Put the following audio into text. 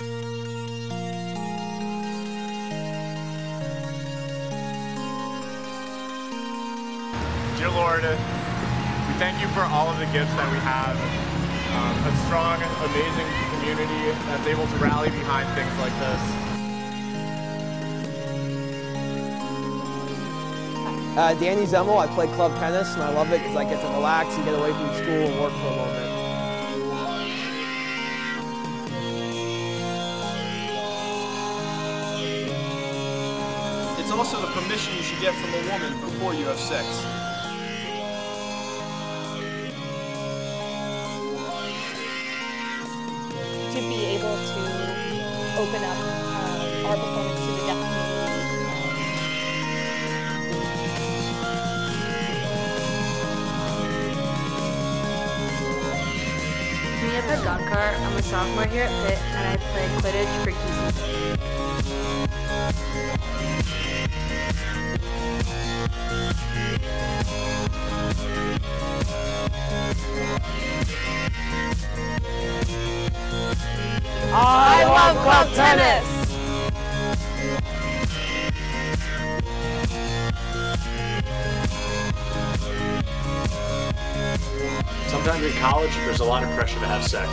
Dear Lord, we thank you for all of the gifts that we have. Um, a strong, amazing community that's able to rally behind things like this. Uh, Danny Zemmel, I play club tennis and I love it because I get to relax and get away from school and work for a moment. It's also the permission you should get from a woman before you have sex. to be able to open up uh, our performance to the deaf community. Me up at Gunkar. I'm a sophomore here at Pitt, and I play Quidditch I love club tennis. Sometimes in college, there's a lot of pressure to have sex.